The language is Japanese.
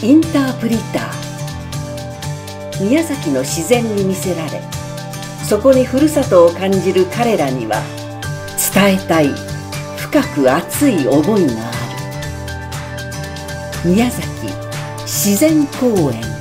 インタープリター。宮崎の自然に魅せられそこにふるさとを感じる彼らには伝えたい深く熱い思いがある。宮崎自然公園。